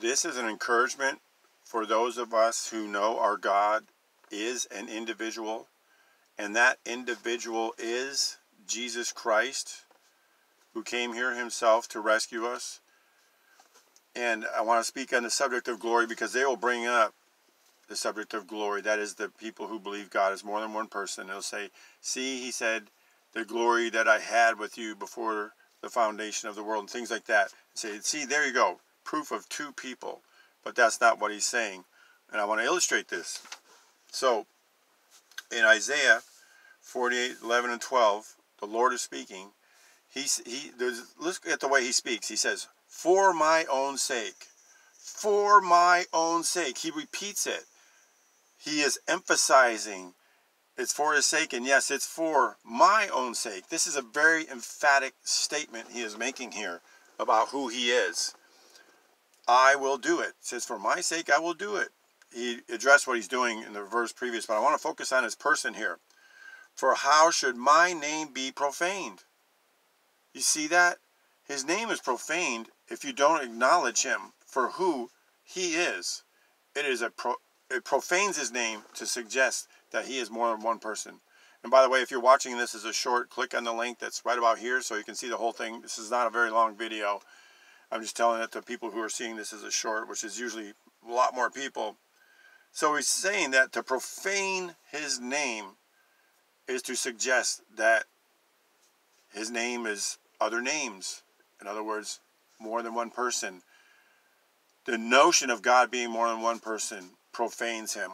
this is an encouragement for those of us who know our God is an individual, and that individual is Jesus Christ, who came here himself to rescue us. And I want to speak on the subject of glory because they will bring up the subject of glory. That is the people who believe God is more than one person. They'll say, See, he said, the glory that I had with you before the foundation of the world, and things like that. Say, see, there you go. Proof of two people. But that's not what he's saying. And I want to illustrate this. So, in Isaiah 48, 11, and 12, the Lord is speaking. He's, he, look at the way he speaks. He says, For my own sake. For my own sake. He repeats it. He is emphasizing it's for his sake, and yes, it's for my own sake. This is a very emphatic statement he is making here about who he is. I will do it. it says, For my sake, I will do it. He addressed what he's doing in the verse previous, but I want to focus on his person here. For how should my name be profaned? You see that? His name is profaned if you don't acknowledge him for who he is. It is a pro, it profanes his name to suggest that he is more than one person. And by the way, if you're watching this as a short, click on the link that's right about here so you can see the whole thing. This is not a very long video. I'm just telling it to people who are seeing this as a short, which is usually a lot more people. So he's saying that to profane his name is to suggest that his name is other names. In other words, more than one person. The notion of God being more than one person profanes him.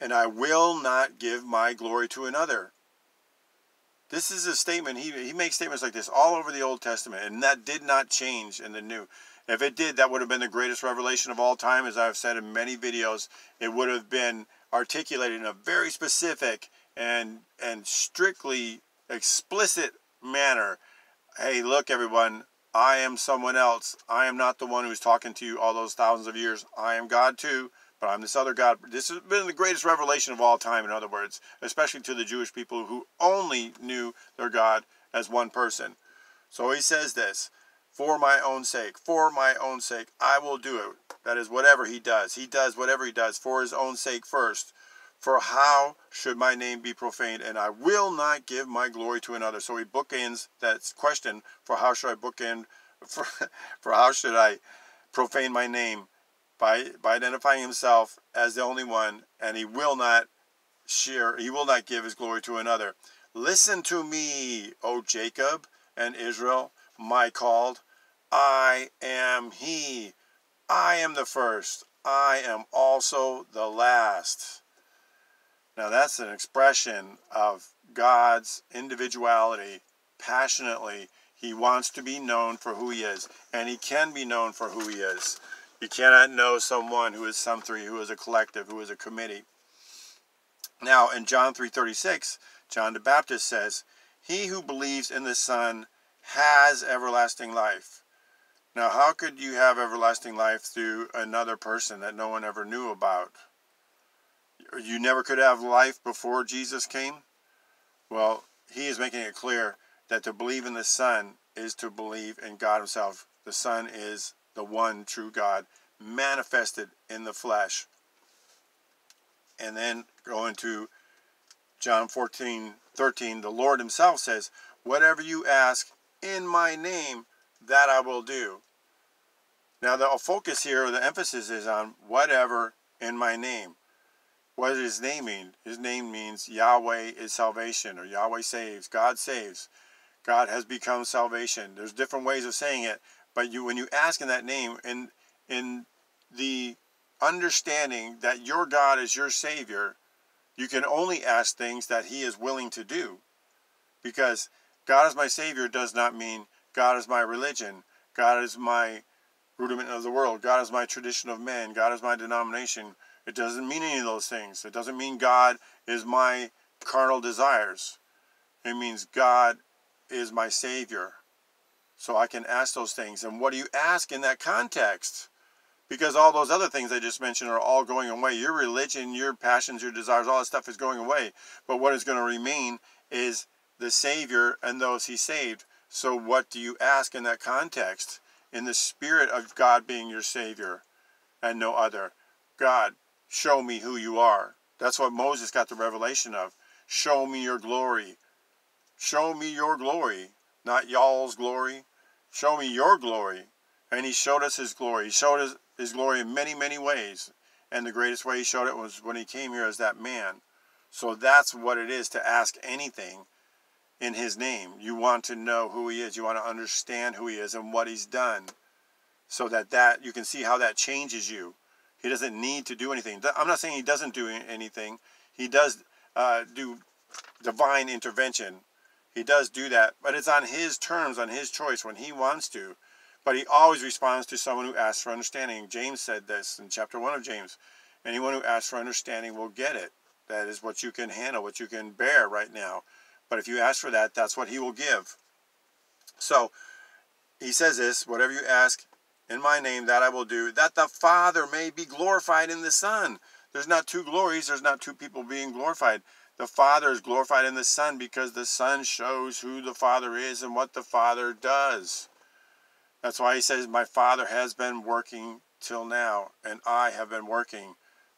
And I will not give my glory to another. This is a statement, he, he makes statements like this all over the Old Testament, and that did not change in the New. If it did, that would have been the greatest revelation of all time. As I've said in many videos, it would have been articulated in a very specific and and strictly explicit manner. Hey, look, everyone, I am someone else. I am not the one who's talking to you all those thousands of years. I am God too, but I'm this other God. This has been the greatest revelation of all time, in other words, especially to the Jewish people who only knew their God as one person. So he says this for my own sake, for my own sake, I will do it. That is whatever he does. He does whatever he does for his own sake first. For how should my name be profaned? And I will not give my glory to another. So he bookends that question for how should I bookend, for, for how should I profane my name? By, by identifying himself as the only one, and he will not share, he will not give his glory to another. Listen to me, O Jacob and Israel, my called. I am he. I am the first. I am also the last. Now, that's an expression of God's individuality passionately. He wants to be known for who he is, and he can be known for who he is. You cannot know someone who is some three, who is a collective, who is a committee. Now, in John 3.36, John the Baptist says, He who believes in the Son has everlasting life. Now, how could you have everlasting life through another person that no one ever knew about? you never could have life before Jesus came? Well, he is making it clear that to believe in the Son is to believe in God himself. The Son is the one true God manifested in the flesh. And then going to John 14, 13, the Lord himself says, Whatever you ask in my name, that I will do. Now the focus here, the emphasis is on whatever in my name. What does his name mean? His name means Yahweh is salvation or Yahweh saves. God saves. God has become salvation. There's different ways of saying it, but you when you ask in that name in in the understanding that your God is your savior, you can only ask things that he is willing to do. Because God is my savior does not mean God is my religion. God is my rudiment of the world. God is my tradition of men. God is my denomination. It doesn't mean any of those things. It doesn't mean God is my carnal desires. It means God is my Savior. So I can ask those things. And what do you ask in that context? Because all those other things I just mentioned are all going away. Your religion, your passions, your desires, all that stuff is going away. But what is going to remain is the Savior and those He saved. So what do you ask in that context? in the spirit of God being your Savior and no other. God, show me who you are. That's what Moses got the revelation of. Show me your glory. Show me your glory, not y'all's glory. Show me your glory. And he showed us his glory. He showed us his glory in many, many ways. And the greatest way he showed it was when he came here as that man. So that's what it is to ask anything in his name. You want to know who he is. You want to understand who he is and what he's done. So that, that you can see how that changes you. He doesn't need to do anything. I'm not saying he doesn't do anything. He does uh, do divine intervention. He does do that, but it's on his terms, on his choice when he wants to. But he always responds to someone who asks for understanding. James said this in chapter 1 of James. Anyone who asks for understanding will get it. That is what you can handle, what you can bear right now. But if you ask for that, that's what he will give. So he says this whatever you ask in my name, that I will do, that the Father may be glorified in the Son. There's not two glories, there's not two people being glorified. The Father is glorified in the Son because the Son shows who the Father is and what the Father does. That's why he says, My Father has been working till now, and I have been working.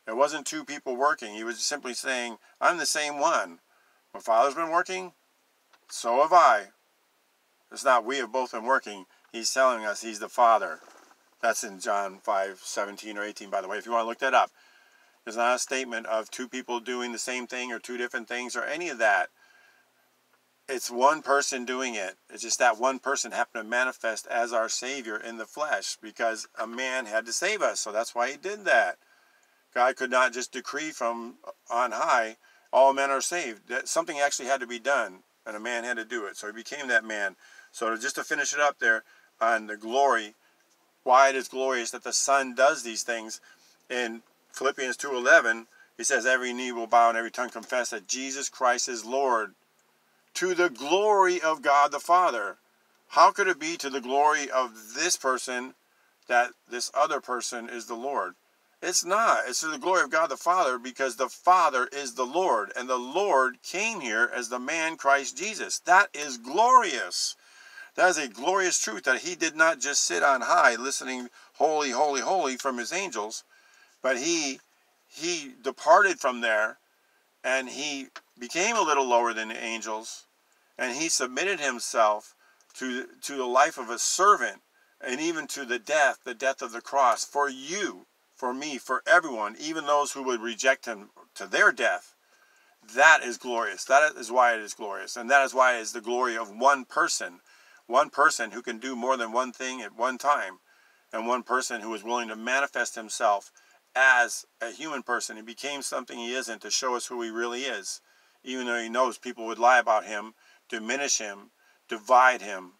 It wasn't two people working. He was simply saying, I'm the same one. My Father's been working, so have I. It's not we have both been working. He's telling us he's the Father. That's in John 5, 17 or 18, by the way, if you want to look that up. It's not a statement of two people doing the same thing or two different things or any of that it's one person doing it. It's just that one person happened to manifest as our Savior in the flesh because a man had to save us. So that's why he did that. God could not just decree from uh, on high, all men are saved. That something actually had to be done, and a man had to do it. So he became that man. So just to finish it up there on the glory, why it is glorious that the Son does these things. In Philippians 2.11, he says, every knee will bow and every tongue confess that Jesus Christ is Lord to the glory of God the Father. How could it be to the glory of this person that this other person is the Lord? It's not. It's to the glory of God the Father because the Father is the Lord, and the Lord came here as the man Christ Jesus. That is glorious. That is a glorious truth that he did not just sit on high listening holy, holy, holy from his angels, but he he departed from there and he became a little lower than the angels and he submitted himself to, to the life of a servant and even to the death, the death of the cross for you, for me, for everyone, even those who would reject him to their death. That is glorious. That is why it is glorious. And that is why it is the glory of one person. One person who can do more than one thing at one time. And one person who is willing to manifest himself as a human person. He became something he isn't to show us who he really is. Even though he knows people would lie about him diminish him, divide him,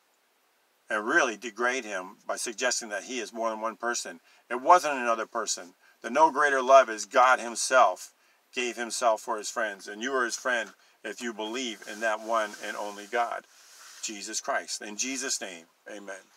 and really degrade him by suggesting that he is more than one person. It wasn't another person. The no greater love is God himself gave himself for his friends. And you are his friend if you believe in that one and only God, Jesus Christ. In Jesus' name, amen.